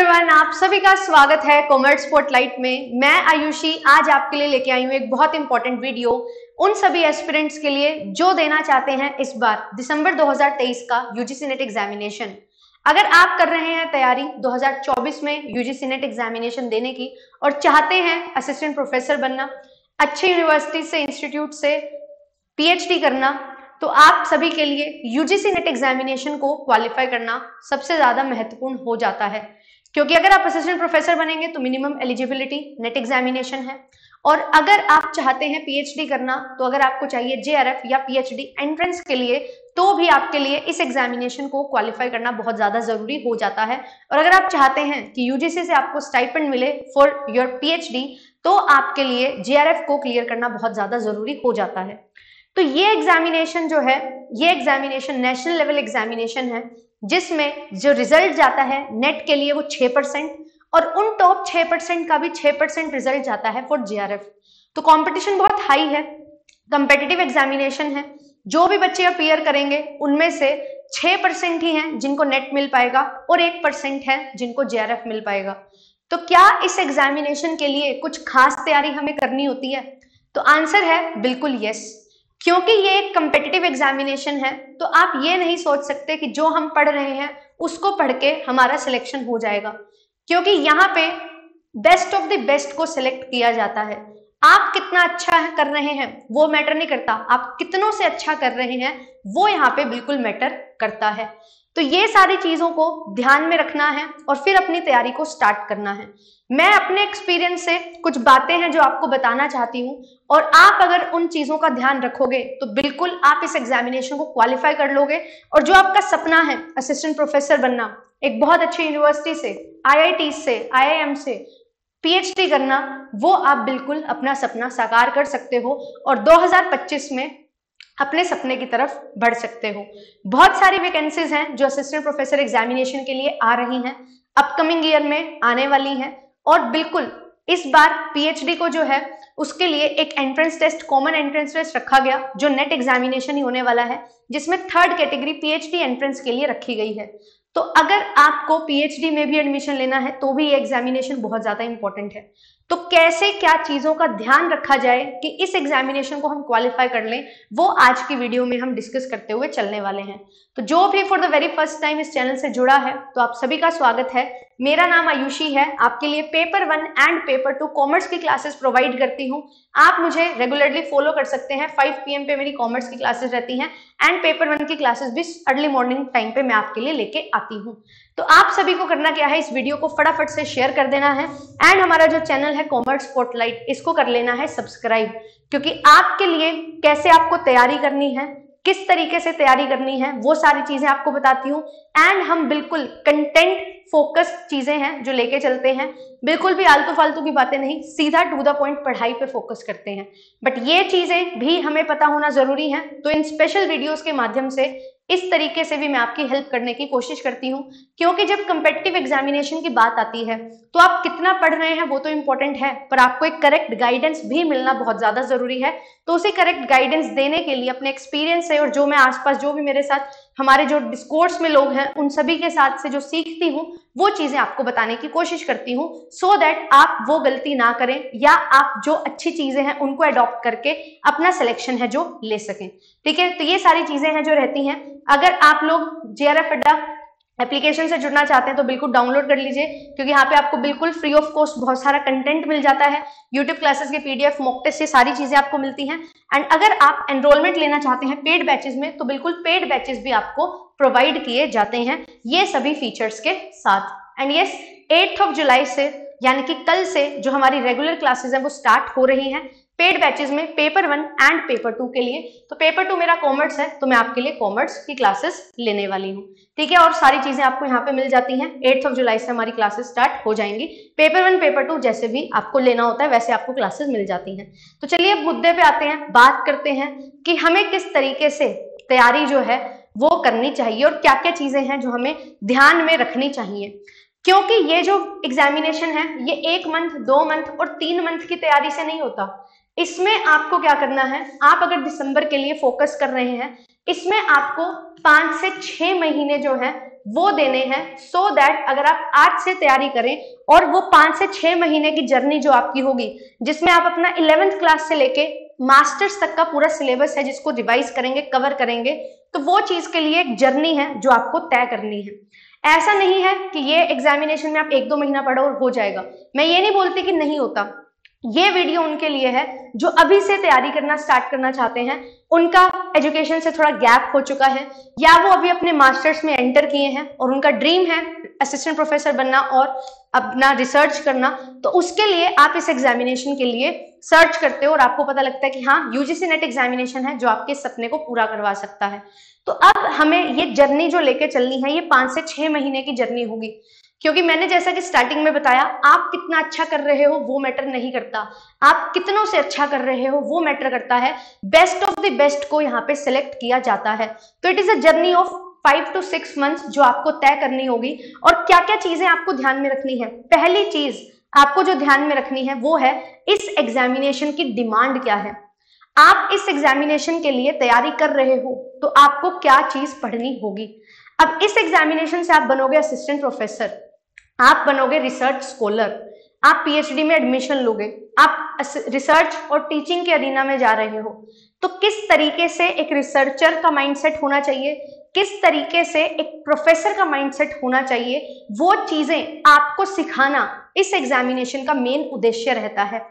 Everyone आप सभी का स्वागत है कॉमर्स स्पॉटलाइट में। मैं आयुषी, आज आपके लिए लेके आई हूँ एक बहुत इंपॉर्टेंट वीडियो उन सभी एस्पिरेंट्स के लिए जो देना चाहते हैं इस बार, दिसंबर 2023 का यूजीसी नेट एग्जामिनेशन अगर आप कर रहे हैं तैयारी 2024 में यूजीसी नेट एग्जामिनेशन देने की और चाहते हैं असिस्टेंट प्रोफेसर बनना, अच्छे यूनिवर्सिटी से इंस्टीट्यूट से पीएचडी करना तो आप सभी के लिए यूजीसी नेट एग्जामिनेशन को क्वालिफाई करना सबसे ज़्यादा महत्वपूर्ण हो जाता है। क्योंकि अगर आप असिस्टेंट प्रोफेसर बनेंगे तो मिनिमम एलिजिबिलिटी नेट एग्जामिनेशन है। और अगर आप चाहते हैं पीएचडी करना तो अगर आपको चाहिए जेआरएफ या पीएचडी एंट्रेंस के लिए तो भी आपके लिए इस एग्जामिनेशन को क्वालिफाई करना बहुत ज़्यादा ज़रूरी हो जाता है। और अगर आप चाहते हैं कि यूजीसी से आपको स्टाइपेंड मिले फॉर योर पीएचडी तो आपके लिए जेआरएफ को क्लियर करना बहुत ज़्यादा ज़रूरी हो जाता है। तो ये एग्जामिनेशन जो है, ये एग्जामिनेशन नेशनल लेवल एग्जामिनेशन है। जिसमें जो रिज़ल्ट जाता है नेट के लिए वो छह परसेंट और उन टॉप छह परसेंट का भी छह परसेंट रिज़ल्ट जाता है फॉर जेआरएफ तो कंपटीशन बहुत हाई है कंपेटिटिव एग्जामिनेशन है। जो भी बच्चे अपियर करेंगे, उनमें से छह परसेंट ही हैं जिनको नेट मिल पाएगा और एक परसेंट है जिनको जेआरएफ मिल पाएगा। तो क्या इस एग्जामिनेशन के लिए कुछ खास तैयारी हमें करनी होती है? तो आंसर है बिल्कुल यस क्योंकि ये एक कंपेटिटिव एग्जामिनेशन है तो आप ये नहीं सोच सकते कि जो हम पढ़ रहे हैं, उसको पढ़ के हमारा सिलेक्शन हो जाएगा। क्योंकि यहाँ पे बेस्ट ऑफ़ द बेस्ट को सिलेक्ट किया जाता है। आप कितना अच्छा कर रहे हैं, वो मैटर नहीं करता। आप कितनों से अच्छा कर रहे हैं, वो यहाँ पे बिल्कुल मैटर करता है। तो ये सारी चीज़ों को ध्यान में रखना है और फिर अपनी तैयारी को स्टार्ट करना है। मैं अपने एक्सपीरियंस से कुछ बातें हैं जो आपको बताना चाहती हूँ और आप अगर उन चीज़ों का ध्यान रखोगे तो बिल्कुल आप इस एग्जामिनेशन को क्वालिफाई कर लोगे और जो आपका सपना है असिस्टेंट प्रोफेसर बनना, एक बहुत अच्छी यूनिवर्सिटी से आईआईटी से आई से पीएचडी करना, वो आप बिल्कुल अपना सपना साकार कर सकते हो। और 2025 में अपने सपने की तरफ़ बढ़ सकते हो। बहुत सारी वैकेंसीज हैं जो असिस्टेंट प्रोफेसर एग्जामिनेशन के लिए आ रही हैं अपकमिंग ईयर में आने वाली हैं और बिल्कुल इस बार पीएचडी को जो है, उसके लिए एक entrance test common entrance test रखा गया, जो नेट एग्जामिनेशन ही होने वाला है, जिसमें थर्ड कैटेगरी पीएचडी एंट्रेंस के लिए रखी गई है। तो अगर आपको पीएचडी में भी एडमिशन लेना है तो भी ये एग्जामिनेशन बहुत ज़्यादा इंपॉर्टेंट है। तो कैसे क्या चीज़ों का ध्यान रखा जाए कि इस एग्जामिनेशन को हम क्वालिफाई कर लें, वो आज की वीडियो में हम डिस्कस करते हुए चलने वाले हैं। तो जो भी for the very first time इस चैनल से जुड़ा है तो आप सभी का स्वागत है। मेरा नाम आयुषी है, आपके लिए paper one and paper two commerce की क्लासेस प्रोवाइड करती हूँ। आप मुझे रेगुलरली फॉलो कर सकते हैं 5 पीएम पे मेरी कॉमर्स की क्लासेस रहती हैं एंड पेपर वन की क्लासेस भी अर्ली मॉर्निंग टाइम पे मैं आपके लिए लेके आती हूँ। तो आप सभी को करना क्या है, इस वीडियो को फटाफट से शेयर कर देना है। एंड हमारा जो चैनल है कॉमर्स स्पॉटलाइट इसको कर लेना है सब्सक्राइब क्योंकि आपके लिए कैसे आपको तैयारी करनी है, किस तरीके से तैयारी करनी है, वो सारी चीज़ें आपको बताती हूँ। एंड हम बिल्कुल कंटेंट फोकस चीज़ें हैं जो लेके चलते हैं। बिल्कुल भी आलतू फालतू की बातें नहीं, सीधा टू द पॉइंट पढ़ाई पे फोकस करते हैं। बट ये चीज़ें भी हमें पता होना ज़रूरी है। तो इन स्पेशल वीडियोस के माध्यम से इस तरीके से भी मैं आपकी हेल्प करने की कोशिश करती हूँ। क्योंकि जब कंपेटिटिव एग्जामिनेशन की बात आती है तो आप कितना पढ़ रहे हैं वो तो इंपॉर्टेंट है, पर आपको एक करेक्ट गाइडेंस भी मिलना बहुत ज़्यादा ज़रूरी है। तो उसे करेक्ट गाइडेंस देने के लिए, अपने एक्सपीरियंस से और जो मैं आसपास, जो भी मेरे साथ हमारे जो डिस्कोर्स में लोग हैं, उन सभी के साथ से जो सीखती हूँ, वो चीज़ें आपको बताने की कोशिश करती हूँ सो दैट आप वो गलती ना करें या आप जो अच्छी चीज़ें हैं, उनको अडॉप्ट करके अपना सिलेक्शन है जो ले सकें। ठीक है? तो ये सारी चीज़ें हैं जो रहती हैं। अगर आप लोग J R F Adda application से जुड़ना चाहते हैं तो बिल्कुल डाउनलोड कर लीजिए, क्योंकि यहाँ पे आपको बिल्कुल फ्री ऑफ़ कॉस्ट बहुत सारा कंटेंट मिल जाता है। यूट्यूब क्लासेस के पीडीएफ मॉक टेस्ट से सारी चीज़ें आपको मिलती हैं। एंड अगर आप एनरोलमेंट लेना चाहते हैं पेड बैचेस में तो बिल्कुल पेड बैचेस भी आपको प्रोवाइड किए जाते हैं ये सभी फीचर्स के साथ। And yes eighth of July से, यानी कि कल से जो हमारी रेगुलर क्लासेस हैं, वो स्टार्ट हो रही हैं। पेड बैचेस में paper one and paper two के लिए। तो पेपर टू मेरा कॉमर्स है तो मैं आपके लिए कॉमर्स की क्लासेस लेने वाली हूँ। ठीक है, और सारी चीज़ें आपको यहाँ पे मिल जाती हैं। एट्थ ऑफ़ जुलाई से हमारी क्लासेस स्टार्ट हो जाएँगी। पेपर वन पेपर टू जैसे भी आपको लेना होता है, वैसे आपको क्लासेस मिल जाती हैं। तो चलिए अब मुद्दे पे आते हैं, बात करते हैं कि हमें किस तरीके से तैयारी जो है वो करनी चाहिए और क्या क्या चीज़ें हैं जो हमें ध्यान में रखनी चाहिए। क्योंकि ये जो एग्जामिनेशन है, ये एक मंथ दो मंथ और तीन मंथ की तैयारी से नहीं होता। इसमें आपको क्या करना है? आप अगर दिसंबर के लिए फोकस कर रहे हैं, इसमें आपको पाँच से छह महीने जो है, वो देने हैं सो so दैट अगर आप आज से तैयारी करें और वो पाँच से छह महीने की जर्नी जो आपकी होगी, जिसमें आप अपना इलेवेंथ क्लास से लेके मास्टर्स तक का पूरा सिलेबस है, जिसको रिवाइज करेंगे कवर करेंगे तो वो चीज़ के लिए एक जर्नी है जो आपको तय करनी है। ऐसा नहीं है कि ये एग्जामिनेशन में आप एक दो महीना पढ़ो और हो जाएगा। मैं ये नहीं बोलती कि नहीं होता। ये वीडियो उनके लिए है, जो अभी से तैयारी करना स्टार्ट करना चाहते हैं। उनका एजुकेशन से थोड़ा गैप हो चुका है, या वो अभी अपने मास्टर्स में एंटर किए हैं, और उनका ड्रीम है असिस्टेंट प्रोफेसर बनना और अपना रिसर्च करना। तो उसके लिए आप इस एग्जामिनेशन के लिए सर्च करते हो, और आपको पता लगता है कि हाँ यूजीसी नेट एग्जामिनेशन है, जो आपके सपने को पूरा करवा सकता है। तो अब हमें ये जर्नी जो लेके चलनी है, ये पाँच से छह महीने की जर्नी होगी। क्योंकि मैंने जैसा कि स्टार्टिंग में बताया, आप कितना अच्छा कर रहे हो, वो मैटर नहीं करता। आप कितनों से अच्छा कर रहे हो, वो मैटर करता है। बेस्ट ऑफ़ द बेस्ट को यहाँ पे सिलेक्ट किया जाता है। तो it is a journey of five to six months जो आपको तय करनी होगी और क्या क्या चीज़ें आपको ध्यान में रखनी है। पहली चीज़ आपको जो ध्यान में रखनी है वो है, इस एग्जामिनेशन की डिमांड क्या है। आप इस एग्जामिनेशन के लिए तैयारी कर रहे हो तो आपको क्या चीज़ पढ़नी होगी। अब इस एग्जामिनेशन से आप बनोगे असिस्टेंट प्रोफेसर आप बनोगे रिसर्च स्कॉलर आप पीएचडी में एडमिशन लोगे। आप रिसर्च और टीचिंग के अधीना में जा रहे हो। तो किस तरीके से एक रिसर्चर का माइंडसेट होना चाहिए? किस तरीके से एक प्रोफेसर का माइंडसेट होना चाहिए? वो चीज़ें आपको सिखाना इस एग्जामिनेशन का मेन उद्देश्य रहता है।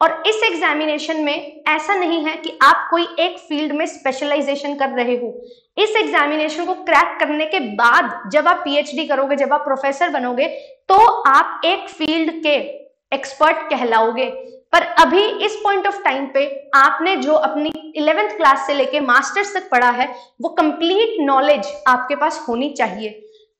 और इस एग्जामिनेशन में ऐसा नहीं है कि आप कोई एक फ़ील्ड में स्पेशलाइजेशन कर रहे हो। इस एग्जामिनेशन को क्रैक करने के बाद जब आप पीएचडी करोगे, जब आप प्रोफेसर बनोगे तो आप एक फ़ील्ड के एक्सपर्ट कहलाओगे। पर अभी इस पॉइंट ऑफ़ टाइम पे आपने जो अपनी इलेवेंथ क्लास से लेके मास्टर्स तक पढ़ा है, वो कंप्लीट नॉलेज आपके पास होनी चाहिए।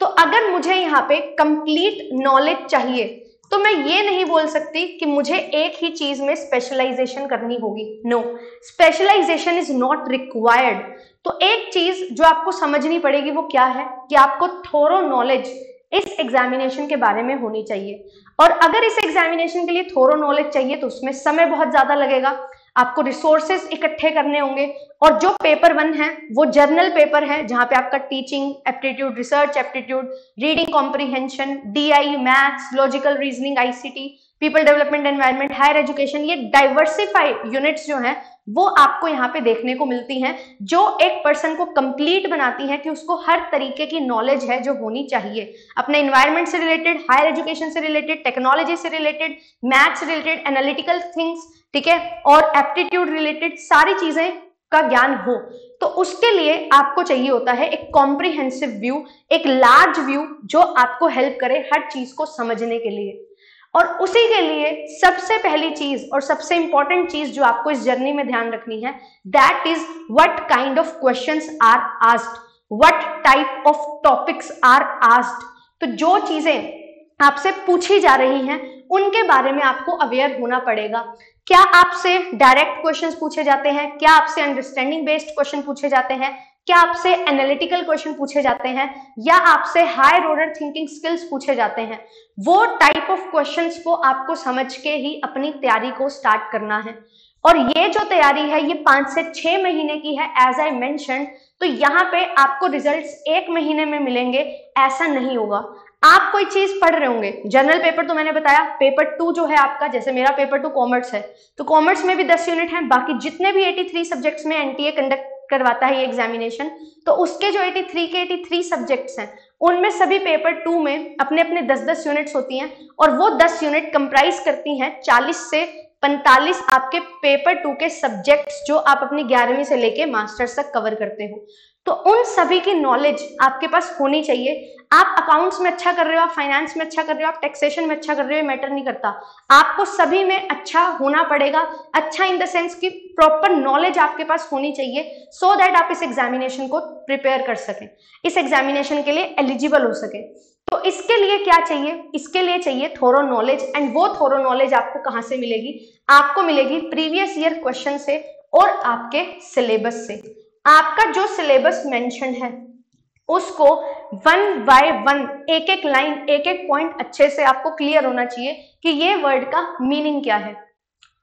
तो अगर मुझे यहाँ पे कंप्लीट नॉलेज चाहिए तो मैं ये नहीं बोल सकती कि मुझे एक ही चीज़ में स्पेशलाइजेशन करनी होगी। No specialisation is not required तो एक चीज़ जो आपको समझनी पड़ेगी वो क्या है? कि आपको थोरो नॉलेज इस एग्जामिनेशन के बारे में होनी चाहिए। और अगर इस एग्जामिनेशन के लिए थोरो नॉलेज चाहिए तो उसमें समय बहुत ज़्यादा लगेगा। आपको रिसोर्सेस इकट्ठे करने होंगे। और जो पेपर वन है, वो जर्नल पेपर है, जहाँ पे आपका teaching aptitude research aptitude reading comprehension DI maths logical reasoning ICT people development environment higher education ये डाइवर्सिफाइड यूनिट्स जो हैं वो आपको यहाँ पे देखने को मिलती हैं, जो एक पर्सन को कंप्लीट बनाती हैं कि उसको हर तरीके की नॉलेज है जो होनी चाहिए। अपने इन्वायरमेंट से रिलेटेड हायर एजुकेशन से रिलेटेड टेक्नोलॉजी से related maths related analytical things ठीक है? और एप्टीट्यूड रिलेटेड सारी चीज़ें का ज्ञान हो। तो उसके लिए आपको चाहिए होता है एक कॉम्प्रिहेंसिव व्यू एक लार्ज व्यू जो आपको हेल्प करे हर चीज़ को समझने के लिए। और उसी के लिए सबसे पहली चीज़ और सबसे इंपॉर्टेंट चीज़ जो आपको इस जर्नी में ध्यान रखनी है that is what kind of questions are asked what type of topics are asked तो जो चीज़ें आपसे पूछी जा रही हैं, उनके बारे में आपको अवेयर होना पड़ेगा। क्या आपसे डायरेक्ट क्वेश्चंस पूछे जाते हैं? क्या आपसे अंडरस्टैंडिंग बेस्ड क्वेश्चन पूछे जाते हैं? क्या आपसे एनालिटिकल क्वेश्चन पूछे जाते हैं या आपसे हाई रोडर थिंकिंग स्किल्स पूछे जाते हैं? वो टाइप ऑफ़ क्वेश्चंस को आपको समझ के ही अपनी तैयारी को स्टार्ट करना है। और ये जो तैयारी है, ये पाँच से छह महीने की है एज आई मैं तो यहाँ पे आपको रिजल्ट्स एक महीने में मिलेंगे, ऐसा नहीं होगा। आप कोई चीज़ पढ़ रहे होंगे जनरल पेपर तो मैंने बताया पेपर टू जो है आपका, जैसे मेरा पेपर टू कॉमर्स है। तो कॉमर्स में भी दस यूनिट है, बाकी जितने भी 83 सब्जेक्ट्स में एनटीए कंडक्ट करवाता है ये एग्जामिनेशन तो उसके जो 83 के 83 सब्जेक्ट्स हैं, उनमें सभी पेपर टू में अपने अपने 10-10 यूनिट्स होती हैं और वो 10 यूनिट कंप्राइज करती हैं 40 से 45 आपके पेपर टू के सब्जेक्ट्स जो आप अपनी ग्यारहवीं से लेके मास्टर्स तक कवर करते हो। तो उन सभी की नॉलेज आपके पास होनी चाहिए। आप अकाउंट्स में अच्छा कर रहे हो, आप फाइनेंस में अच्छा कर रहे हो, आप टैक्सेशन में अच्छा कर रहे हो मैटर नहीं करता। आपको सभी में अच्छा होना पड़ेगा। अच्छा इन द सेंस कि प्रॉपर नॉलेज आपके पास होनी चाहिए सो so दैट आप इस एग्जामिनेशन को प्रिपेयर कर सकें। इस एग्जामिनेशन के लिए एलिजिबल हो सके। तो इसके लिए क्या चाहिए? इसके लिए चाहिए थोरो नॉलेज एंड वो थोरो नॉलेज आपको कहाँ से मिलेगी? आपको मिलेगी प्रीवियस ईयर क्वेश्चन से और आपके सिलेबस से। आपका जो सिलेबस मेंशन है, उसको वन बाय वन एक एक लाइन एक एक पॉइंट अच्छे से आपको क्लियर होना चाहिए कि ये वर्ड का मीनिंग क्या है।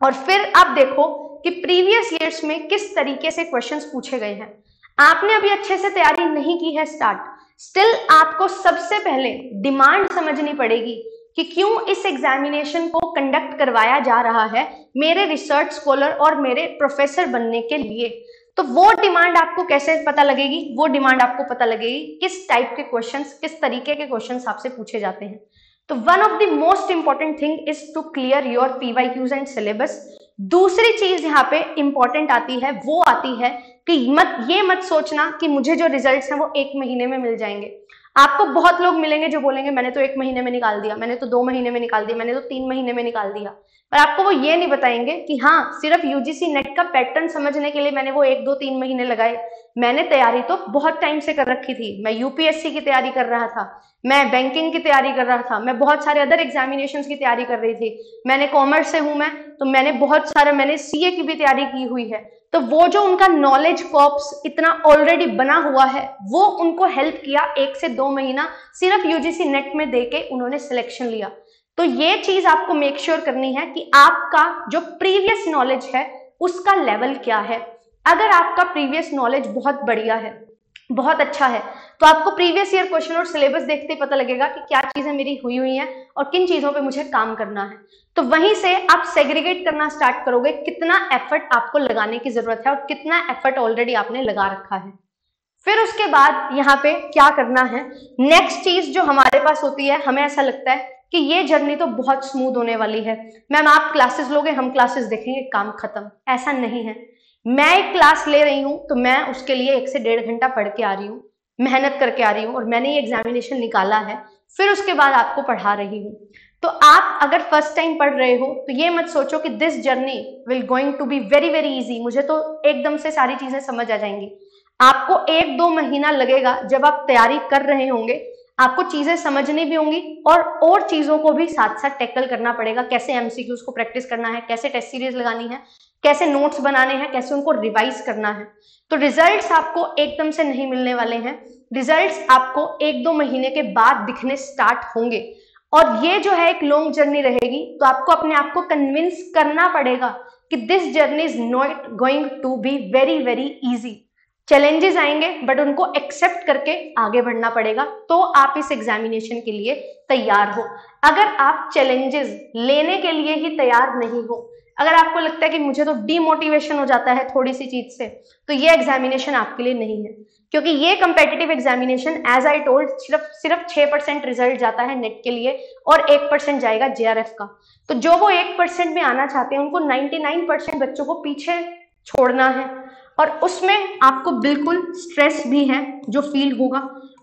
और फिर आप देखो कि प्रीवियस ईयर्स में किस तरीके से क्वेश्चंस पूछे गए हैं। आपने अभी अच्छे से तैयारी नहीं की है स्टार्ट स्टिल आपको सबसे पहले डिमांड समझनी पड़ेगी कि क्यों इस एग्जामिनेशन को कंडक्ट करवाया जा रहा है मेरे रिसर्च स्कॉलर और मेरे प्रोफेसर बनने के लिए। तो वो डिमांड आपको कैसे पता लगेगी? वो डिमांड आपको पता लगेगी किस टाइप के क्वेश्चंस किस तरीके के क्वेश्चंस आपसे पूछे जाते हैं। तो one of the most important thing is to clear your PYQs and syllabus दूसरी चीज़ यहाँ पे इंपॉर्टेंट आती है, वो आती है कि मत, ये मत सोचना कि मुझे जो रिजल्ट्स हैं वो एक महीने में मिल जाएँगे। आपको बहुत लोग मिलेंगे जो बोलेंगे, मैंने तो एक महीने में निकाल दिया, मैंने तो दो महीने में निकाल दिया, मैंने तो तीन महीने में निकाल दिया। पर आपको वो ये नहीं बताएँगे कि हाँ सिर्फ़ यूजीसी नेट का पैटर्न समझने के लिए मैंने वो एक, दो, तीन महीने लगाए। मैंने तैयारी तो बहुत टाइम से कर रखी थी। मैं यूपीएससी की तैयारी कर रहा था। मैं बैंकिंग की तैयारी कर रहा था। मैं बहुत सारे अदर एग्जामिनेशन की तैयारी कर रही थी। मैंने कॉमर्स से हूँ मैं तो मैंने बहुत सारा, मैंने सीए की भी तैयारी की हुई है। तो वो जो उनका नॉलेज कॉप्स इतना ऑलरेडी बना हुआ है, वो उनको हेल्प किया एक से दो महीना, सिर्फ़ यूजीसी नेट में देके उन्होंने सिलेक्शन लिया। तो ये चीज़ आपको मेक श्योर sure करनी है कि आपका जो प्रीवियस नॉलेज है, उसका लेवल क्या है। अगर आपका प्रीवियस नॉलेज बहुत बढ़िया है बहुत अच्छा है। तो आपको प्रीवियस ईयर क्वेश्चन और सिलेबस देखते ही पता लगेगा कि क्या चीज़ें मेरी हुई हुई हैं और किन चीज़ों पे मुझे काम करना है। तो वहीं से आप सेग्रीगेट करना स्टार्ट करोगे कितना एफर्ट आपको लगाने की ज़रूरत है और कितना एफर्ट ऑलरेडी आपने लगा रखा है। फिर उसके बाद यहाँ पे क्या करना है? नेक्स्ट चीज़ जो हमारे पास होती है, हमें ऐसा लगता है कि ये जर्नी तो बहुत स्मूथ होने वाली है। मैम, आप क्लासेस लोगे, हम क्लासेस देखेंगे, काम खत्म। ऐसा नहीं है। मैं एक क्लास ले रही हूँ तो मैं उसके लिए एक से डेढ़ घंटा पढ़ के आ रही हूँ, मेहनत करके आ रही हूँ, और मैंने ये एग्जामिनेशन निकाला है, फिर उसके बाद आपको पढ़ा रही हूँ। तो आप अगर फ़र्स्ट टाइम पढ़ रहे हो तो ये मत सोचो कि this journey will going to be very very easy मुझे तो एकदम से सारी चीज़ें समझ आ जाएँगी। आपको एक दो महीना लगेगा जब आप तैयारी कर रहे होंगे, आपको चीज़ें समझनी भी होंगी, और और चीज़ों को भी साथ साथ टैकल करना पड़ेगा। कैसे एमसीक्यूज को प्रैक्टिस करना है, कैसे टेस्ट सीरीज़ लगानी है कैसे नोट्स बनाने हैं, कैसे उनको रिवाइज करना है। तो रिजल्ट्स आपको एकदम से नहीं मिलने वाले हैं। रिजल्ट्स आपको एक दो महीने के बाद दिखने स्टार्ट होंगे। और ये जो है एक लॉन्ग जर्नी रहेगी तो आपको अपने आप को कन्विंस करना पड़ेगा कि this journey is not going to be very very easy challenges आएँगे बट उनको एक्सेप्ट करके आगे बढ़ना पड़ेगा। तो आप इस एग्जामिनेशन के लिए तैयार हो। अगर आप चैलेंजेस लेने के लिए ही तैयार नहीं हो अगर आपको लगता है कि मुझे तो डीमोटिवेशन हो जाता है थोड़ी सी चीज़ से तो ये एग्जामिनेशन आपके लिए नहीं है। क्योंकि ये competitive examination as I told सिर्फ़ सिर्फ़ छह परसेंट रिज़ल्ट जाता है नेट के लिए और एक परसेंट जाएगा जेआरएफ का। तो जो वो एक परसेंट में आना चाहते हैं, उनको नाइनटी नाइन परसेंट बच्चों को पीछे छोड़ना है। और उसमें आपको बिल्कुल स्ट्रेस भी है जो फील होगा।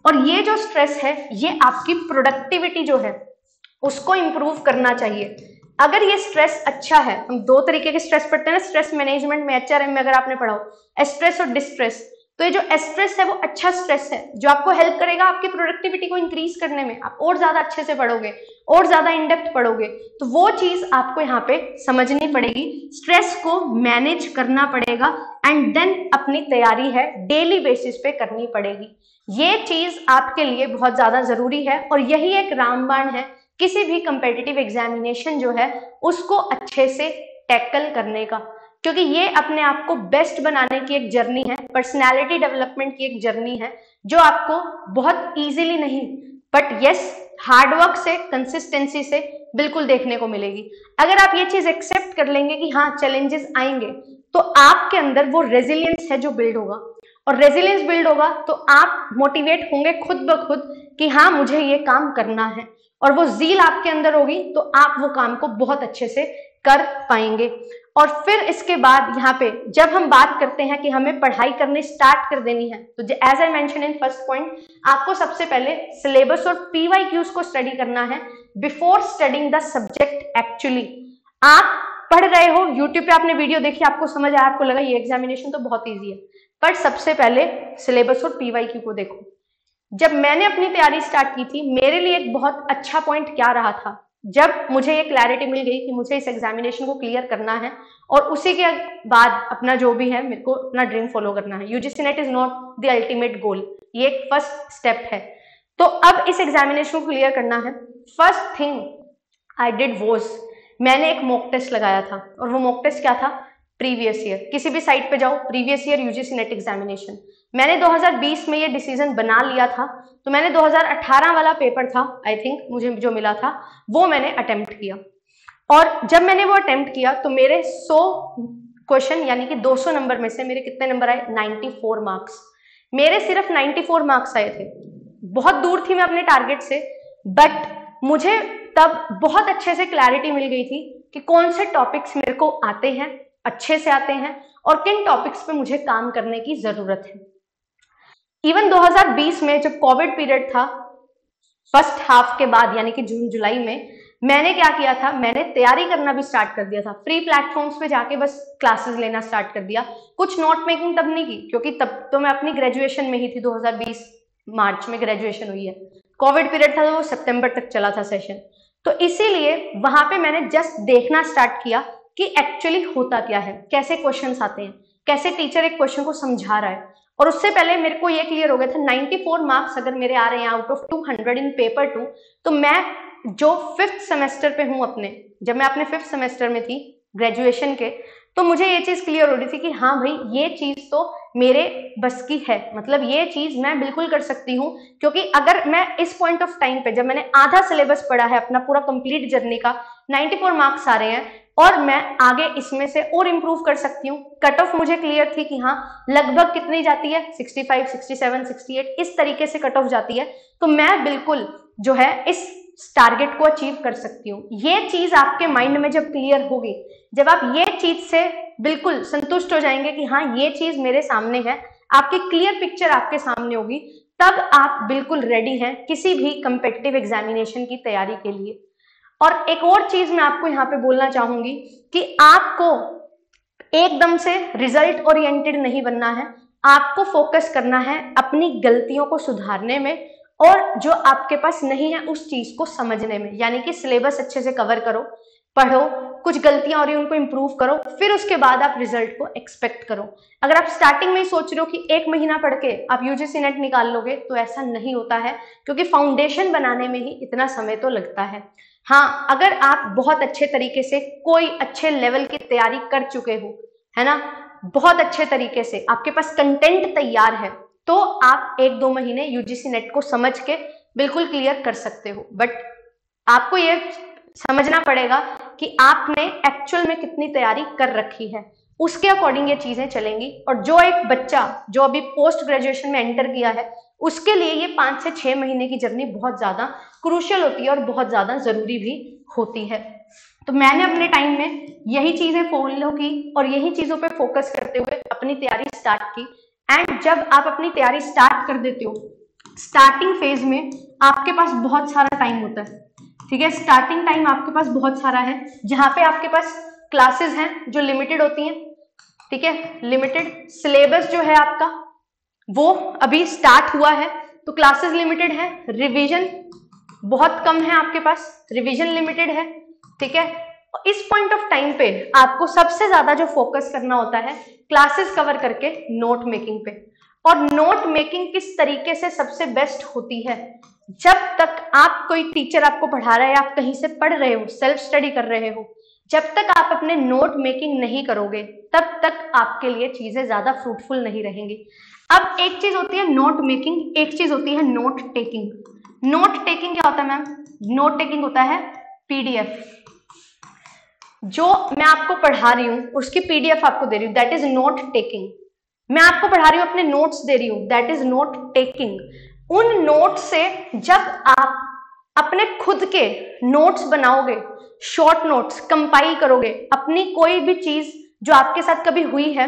और ये जो स्ट्रेस है, ये आपकी प्रोडक्टिविटी जो है, उसको इम्प्रूव करना चाहिए। अगर ये स्ट्रेस अच्छा है, हम दो तरीके के स्ट्रेस पढ़ते हैं ना स्ट्रेस मैनेजमेंट में एच में अगर आपने पढ़ा हो स्ट्रेस और डिस्ट्रेस तो ये जो स्ट्रेस है वो अच्छा स्ट्रेस है, जो आपको हेल्प करेगा आपकी प्रोडक्टिविटी को इंक्रीज करने में। आप और ज़्यादा अच्छे से पढ़ोगे, और ज़्यादा इनडेप्थ पढ़ोगे तो वो चीज़ आपको यहाँ पे समझनी पड़ेगी। स्ट्रेस को मैनेज करना पड़ेगा एंड देन अपनी तैयारी है डेली बेसिस पे करनी पड़ेगी। ये चीज़ आपके लिए बहुत ज़्यादा ज़रूरी है, और यही एक रामबाण है किसी भी कंपेटिटिव एग्जामिनेशन जो है, उसको अच्छे से टैकल करने का। क्योंकि ये अपने आप को बेस्ट बनाने की एक जर्नी है पर्सनैलिटी डेवलपमेंट की एक जर्नी है, जो आपको बहुत इजीली नहीं बट यस हार्डवर्क से कंसिस्टेंसी से बिल्कुल देखने को मिलेगी। अगर आप ये चीज़ एक्सेप्ट कर लेंगे कि हाँ चैलेंजेस आएँगे तो आपके अंदर वो रेजिलियंस है जो बिल्ड होगा। और रेजिलियंस बिल्ड होगा तो आप मोटिवेट होंगे खुद ब खुद कि हाँ मुझे ये काम करना है। और वो जील आपके अंदर होगी तो आप वो काम को बहुत अच्छे से कर पाएँगे। और फिर इसके बाद यहाँ पे, जब हम बात करते हैं कि हमें पढ़ाई करने स्टार्ट कर देनी है तो as I mention in first point आपको सबसे पहले सिलेबस और पीवाई क्यूज को स्टडी करना है before studying the subject actually आप पढ़ रहे हो यूट्यूब पे आपने वीडियो देखी, आपको समझ आया, आपको लगा ये एग्जामिनेशन तो बहुत ईजी है। पर सबसे पहले सिलेबस और पीवाई क्यू को देखो। जब मैंने अपनी तैयारी स्टार्ट की थी, मेरे लिए एक बहुत अच्छा पॉइंट क्या रहा था? जब मुझे ये क्लैरिटी मिल गई कि मुझे इस एग्जामिनेशन को क्लियर करना है और उसी के बाद अपना जो भी है, मेरे को अपना ड्रीम फॉलो करना है। UGC NET is not the ultimate goal ये एक फ़र्स्ट स्टेप है। तो अब इस एग्जामिनेशन को क्लियर करना है। First thing I did was मैंने एक मॉक टेस्ट लगाया था। और वो मॉक टेस्ट क्या था? प्रीवियस ईयर किसी भी साइट पे जाओ previous year UGC NET examination मैंने 2020 में ये डिसीज़न बना लिया था तो मैंने 2018 वाला पेपर था आई थिंक मुझे जो मिला था, वो मैंने अटेम्प्ट किया। और जब मैंने वो अटेम्प्ट किया तो मेरे 100 क्वेश्चन यानी कि 200 नंबर में से मेरे कितने नंबर आए? 94 मार्क्स मेरे सिर्फ़ 94 मार्क्स आए थे। बहुत दूर थी मैं अपने टारगेट से बट मुझे तब बहुत अच्छे से क्लैरिटी मिल गई थी कि कौन से टॉपिक्स मेरे को आते हैं, अच्छे से आते हैं, और किन टॉपिक्स पे मुझे काम करने की ज़रूरत है। इवन 2020 में जब कोविड पीरियड था फ़र्स्ट हाफ़ के बाद, यानी कि जून, जुलाई में, मैंने क्या किया था? मैंने तैयारी करना भी स्टार्ट कर दिया था। फ्री प्लेटफॉर्म्स पे जाके बस क्लासेस लेना स्टार्ट कर दिया। कुछ नोट मेकिंग तब नहीं की, क्योंकि तब तो मैं अपनी ग्रेजुएशन में ही थी। 2020 मार्च में ग्रेजुएशन हुई है। कोविड पीरियड था तो वो सितंबर तक चला था सेशन तो इसीलिए वहाँ पे मैंने जस्ट देखना स्टार्ट किया कि एक्चुअली होता क्या है? कैसे क्वेश्चन आते हैं? कैसे टीचर एक क्वेश्चन को समझा रहा है? और उससे पहले मेरे को ये क्लियर हो गया था 94 मार्क्स अगर मेरे आ रहे हैं out of 200 in paper two तो मैं जो फिफ्थ सेमेस्टर पे हूँ अपने, जब मैं अपने फिफ्थ सेमेस्टर में थी ग्रेजुएशन के तो मुझे ये चीज़ क्लियर हो रही थी कि हाँ भाई, ये चीज़ तो मेरे बस की है। मतलब ये चीज़ मैं बिल्कुल कर सकती हूँ, क्योंकि अगर मैं इस पॉइंट ऑफ़ टाइम पे, जब मैंने आधा सिलेबस पढ़ा है अपना पूरा कंप्लीट जर्नी का 94 मार्क्स आ रहे हैं और मैं आगे इसमें से और इम्प्रूव कर सकती हूँ। कट ऑफ़ मुझे क्लियर थी कि हाँ लगभग कितनी जाती है? 65, 67, 68 इस तरीके से कट ऑफ़ जाती है। तो मैं बिल्कुल जो है इस टारगेट को अचीव कर सकती हूँ। ये चीज़ आपके माइंड में जब क्लियर होगी जब आप ये चीज़ से बिल्कुल संतुष्ट हो जाएँगे कि हाँ ये चीज़ मेरे सामने है आपकी क्लियर पिक्चर आपके सामने होगी तब आप बिल्कुल रेडी हैं किसी भी कंपेटिटिव एग्जामिनेशन की तैयारी के लिए। और एक और चीज़ मैं आपको यहाँ पे बोलना चाहूँगी कि आपको एकदम से रिज़ल्ट ओरिएंटेड नहीं बनना है। आपको फोकस करना है अपनी गलतियों को सुधारने में और जो आपके पास नहीं है उस चीज़ को समझने में। यानी कि सिलेबस अच्छे से कवर करो, पढ़ो, कुछ गलतियाँ रही उनको इंप्रूव करो, फिर उसके बाद आप रिज़ल्ट को एक्सपेक्ट करो। अगर आप स्टार्टिंग में ही सोच रहे हो कि एक महीना पढ़ के आप यूजीसी नेट निकाल लोगे तो ऐसा नहीं होता है, क्योंकि फाउंडेशन बनाने में ही इतना समय तो लगता है। हाँ अगर आप बहुत अच्छे तरीके से, कोई अच्छे लेवल की तैयारी कर चुके हो, है ना? बहुत अच्छे तरीके से, आपके पास कंटेंट तैयार है तो आप एक दो महीने यूजीसी नेट को समझ के बिल्कुल क्लियर कर सकते हो। बट आपको ये समझना पड़ेगा कि आपने एक्चुअल में कितनी तैयारी कर रखी है। उसके अकॉर्डिंग ये चीज़ें चलेंगी। और जो एक बच्चा जो अभी पोस्ट ग्रेजुएशन में एंटर किया है, उसके लिए ये पाँच से छह महीने की जर्नी बहुत ज़्यादा क्रूशियल होती है और बहुत ज़्यादा ज़रूरी भी होती है। तो मैंने अपने टाइम में यही चीज़ें फॉलो की और यही चीज़ों पे फोकस करते हुए अपनी तैयारी स्टार्ट की। एंड जब आप अपनी तैयारी स्टार्ट कर देते हो स्टार्टिंग फ़ेज़ में आपके पास बहुत सारा टाइम होता है। ठीक है? स्टार्टिंग टाइम आपके पास बहुत सारा है, जहाँ पे आपके पास क्लासेस हैं जो लिमिटेड होती हैं, ठीक है? लिमिटेड सिलेबस जो है आपका, वो अभी स्टार्ट हुआ है तो क्लासेस लिमिटेड है रिवीजन बहुत कम है आपके पास रिवीजन लिमिटेड है, ठीक है? इस पॉइंट ऑफ़ टाइम पे आपको सबसे ज़्यादा जो फोकस करना होता है क्लासेस कवर करके नोट मेकिंग पे। और नोट मेकिंग किस तरीके से सबसे बेस्ट होती है? जब तक आप कोई टीचर आपको पढ़ा रहा है, आप कहीं से पढ़ रहे हो सेल्फ स्टडी कर रहे हो जब तक आप अपने नोट मेकिंग नहीं करोगे, तब तक आपके लिए चीज़ें ज़्यादा फ्रूटफुल नहीं रहेंगी। अब एक चीज़ होती है नोट मेकिंग एक चीज़ होती है नोट टेकिंग नोट टेकिंग क्या होता है मैम नोट टेकिंग होता है पीडीएफ जो मैं आपको पढ़ा रही हूँ, उसकी पीडीएफ आपको दे रही हूँ दैट इज़ नोट टेकिंग मैं आपको पढ़ा रही हूँ, अपने नोट्स दे रही हूँ दैट इज़ नोट टेकिंग उन नोट से जब आप अपने खुद के नोट्स बनाओगे शॉर्ट नोट्स कंपाइल करोगे, अपनी कोई भी चीज़ जो आपके साथ कभी हुई है,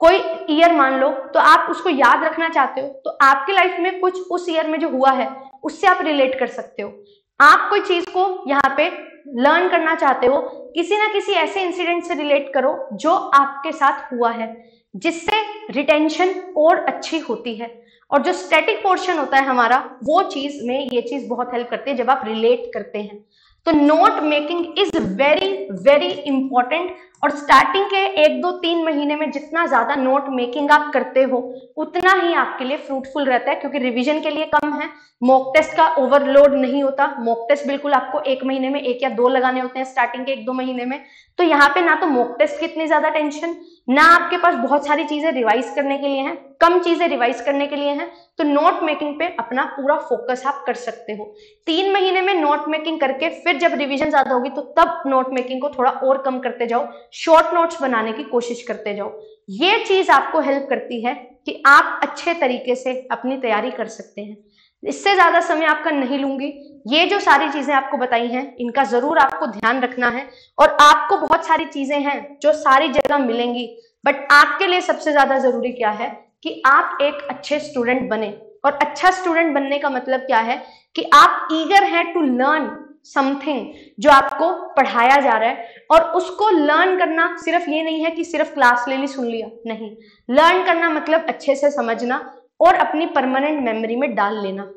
कोई ईयर मान लो तो आप उसको याद रखना चाहते हो तो आपकी लाइफ में कुछ उस ईयर में जो हुआ है, उससे आप रिलेट कर सकते हो। आप कोई चीज़ को यहाँ पे लर्न करना चाहते हो, किसी ना किसी ऐसे इंसिडेंट से रिलेट करो, जो आपके साथ हुआ है, जिससे रिटेंशन और अच्छी होती है। और जो स्टैटिक पोर्शन होता है हमारा, वो चीज़ में ये चीज़ बहुत हेल्प करती है, जब आप रिलेट करते हैं। तो note making is very very important और स्टार्टिंग के एक, दो, तीन महीने में जितना ज़्यादा नोट मेकिंग आप करते हो, उतना ही आपके लिए फ्रूटफुल रहता है, क्योंकि रिवीजन के लिए कम है। मॉक टेस्ट का ओवरलोड नहीं होता। मॉक टेस्ट बिल्कुल आपको एक महीने में एक या दो लगाने होते हैं स्टार्टिंग के एक, दो महीने में। तो यहाँ पे ना तो मॉक टेस्ट की इतनी ज़्यादा टेंशन ना आपके पास बहुत सारी चीज़ें रिवाइज करने के लिए हैं, कम चीज़ें रिवाइज करने के लिए हैं तो नोट मेकिंग पे अपना पूरा फोकस आप कर सकते हो। तीन महीने में नोट मेकिंग करके फिर जब रिवीजन ज़्यादा होगी तो तब नोट मेकिंग को थोड़ा और कम करते जाओ शॉर्ट नोट्स बनाने की कोशिश करते जाओ। ये चीज़ आपको हेल्प करती है कि आप अच्छे तरीके से अपनी तैयारी कर सकते हैं। इससे ज़्यादा समय आपका नहीं लूँगी। ये जो सारी चीज़ें आपको बताई हैं, इनका ज़रूर आपको ध्यान रखना है और आपको बहुत सारी चीज़ें हैं जो सारी जगह मिलेंगी। बट आपके लिए सबसे ज़्यादा ज़रूरी क्या है कि आप एक अच्छे स्टूडेंट बने। और अच्छा स्टूडेंट बनने का मतलब क्या है कि आप ईगर हैं टू लर्न समथिंग जो आपको पढ़ाया जा रहा है। और उसको लर्न करना सिर्फ़ ये नहीं है कि सिर्फ़ क्लास ले ली, सुन लिया। नहीं। लर्न करना मतलब अच्छे से समझना और अपनी परमानेंट मेमोरी में डाल लेना।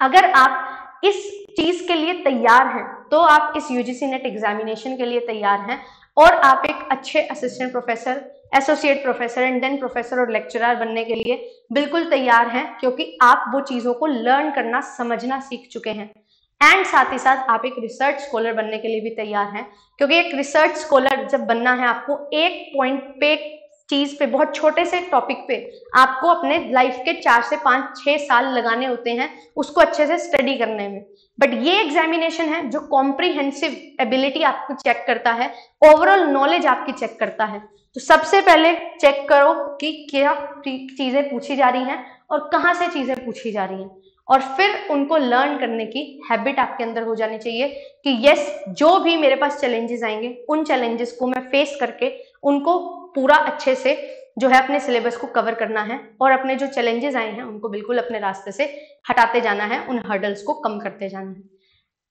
अगर आप इस चीज़ के लिए तैयार हैं तो आप इस यूजीसी नेट एग्जामिनेशन के लिए तैयार हैं और आप एक अच्छे assistant professor associate professor and then professor और लेक्चरर बनने के लिए बिल्कुल तैयार हैं, क्योंकि आप वो चीज़ों को लर्न करना, समझना सीख चुके हैं। एंड साथ ही साथ आप एक रिसर्च स्कॉलर बनने के लिए भी तैयार हैं, क्योंकि एक रिसर्च स्कॉलर जब बनना है, आपको एक पॉइंट पे चीज़ पे, बहुत छोटे से टॉपिक पे आपको अपने लाइफ के चार से पाँच, छह साल लगाने होते हैं उसको अच्छे से स्टडी करने में। बट ये एग्जामिनेशन है जो कॉम्प्रीहेंसिव एबिलिटी आपको चेक करता है ओवरऑल नॉलेज आपकी चेक करता है। तो सबसे पहले चेक करो कि क्या चीज़ें पूछी जा रही हैं और कहाँ से चीज़ें पूछी जा रही हैं। और फिर उनको लर्न करने की हैबिट आपके अंदर हो जानी चाहिए कि यस जो भी मेरे पास चैलेंजेस आएँगे, उन चैलेंजेस को मैं फेस करके उनको पूरा अच्छे से जो है अपने सिलेबस को कवर करना है और अपने जो चैलेंजेस आए हैं, उनको बिल्कुल अपने रास्ते से हटाते जाना है, उन हर्डल्स को कम करते जाना है।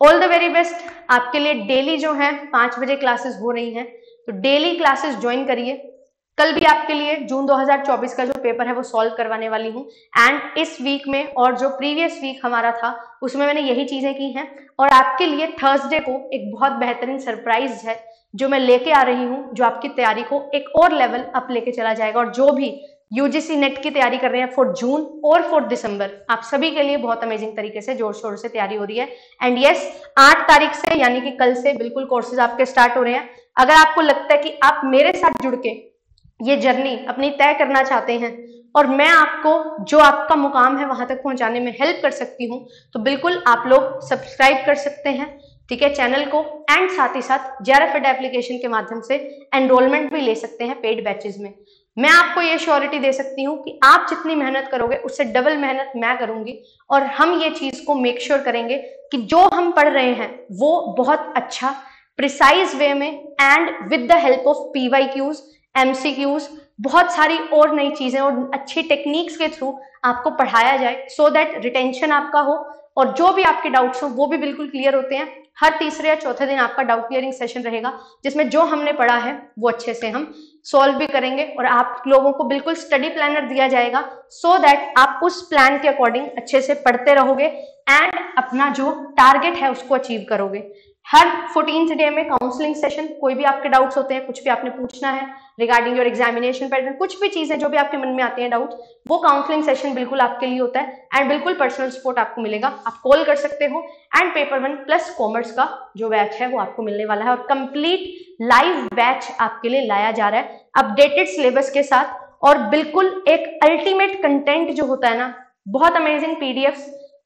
ऑल द वेरी बेस्ट आपके लिए डेली जो है पाँच बजे क्लासेस हो रही हैं। तो डेली क्लासेस ज्वाइन करिए। कल भी आपके लिए जून 2024 का जो पेपर है वो सॉल्व करवाने वाली हूँ। एंड इस वीक में और जो प्रीवियस वीक हमारा था, उसमें मैंने यही चीज़ें की हैं। और आपके लिए थर्सडे को एक बहुत बेहतरीन सरप्राइज़ है, जो मैं लेके आ रही हूँ, जो आपकी तैयारी को एक और लेवल अप लेके चला जाएगा। और जो भी यूजीसी नेट की तैयारी कर रहे हैं फॉर जून और फॉर दिसंबर आप सभी के लिए बहुत अमेजिंग तरीके से ज़ोर शोर से तैयारी हो रही है। एंड यस आठ तारीख से, यानी कि कल से बिल्कुल कोर्सेज आपके स्टार्ट हो रहे हैं। अगर आपको लगता है कि आप मेरे साथ जुड़ के ये जर्नी अपनी तय करना चाहते हैं और मैं आपको, जो आपका मुकाम है वहाँ तक पहुँचाने में हेल्प कर सकती हूँ तो बिल्कुल आप लोग सब्सक्राइब कर सकते हैं, ठीक है, चैनल को एंड साथ ही साथ जेआरएफएड एप्लीकेशन के माध्यम से एनरोलमेंट भी ले सकते हैं पेड बैचेज में। मैं आपको ये श्योरिटी दे सकती हूँ कि आप जितनी मेहनत करोगे, उससे डबल मेहनत मैं करूँगी और हम ये चीज़ को मेक श्योर sure करेंगे कि जो हम पढ़ रहे हैं, वो बहुत अच्छा प्रिसाइज वे में and with the help of PY Qs MCQs बहुत सारी और नई चीज़ें और अच्छी टेक्निक्स के थ्रू आपको पढ़ाया जाए सो दैट रिटेंशन आपका हो और जो भी आपके डाउट्स हो, वो भी बिल्कुल क्लियर होते हैं। हर तीसरे या चौथे दिन आपका डाउट क्लियरिंग सेशन रहेगा, जिसमें जो हमने पढ़ा है, वो अच्छे से हम सॉल्व भी करेंगे और आप लोगों को बिल्कुल स्टडी प्लानर दिया जाएगा सो so दैट आप उस प्लान के अकॉर्डिंग अच्छे से पढ़ते रहोगे एंड अपना जो टारगेट है, उसको अचीव करोगे। हर फोर्टीन डे में काउंसलिंग सेशन कोई भी आपके डाउट्स होते हैं, कुछ भी आपने पूछना है रिगार्डिंग योर एग्जामिनेशन पैटर्न कुछ भी चीज़ें जो भी आपके मन में आते हैं डाउट वो काउंसलिंग सेशन बिल्कुल आपके लिए होता है एंड बिल्कुल पर्सनल सपोर्ट आपको मिलेगा। आप कॉल कर सकते हो and paper one plus commerce का जो बैच है, वो आपको मिलने वाला है और कंप्लीट लाइव बैच आपके लिए लाया जा रहा है अपडेटेड सिलेबस के साथ और बिल्कुल एक अल्टीमेट कंटेंट जो होता है ना, बहुत अमेजिंग पीडीएफ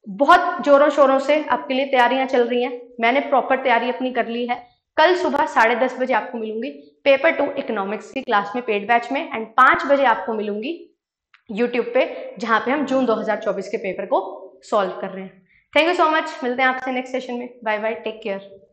बहुत जोरों शोरों से आपके लिए तैयारियाँ चल रही हैं। मैंने प्रॉपर तैयारी अपनी कर ली है। कल सुबह साढ़े दस बजे आपको मिलूँगी। पेपर टू इकोनॉमिक्स की क्लास में पेड बैच में एंड पाँच बजे आपको मिलूँगी यूट्यूब पे, जहाँ पे हम जून 2024 के पेपर को सॉल्व कर रहे हैं। थैंक यू सो मच मिलते हैं आपसे नेक्स्ट सेशन में। Bye bye take care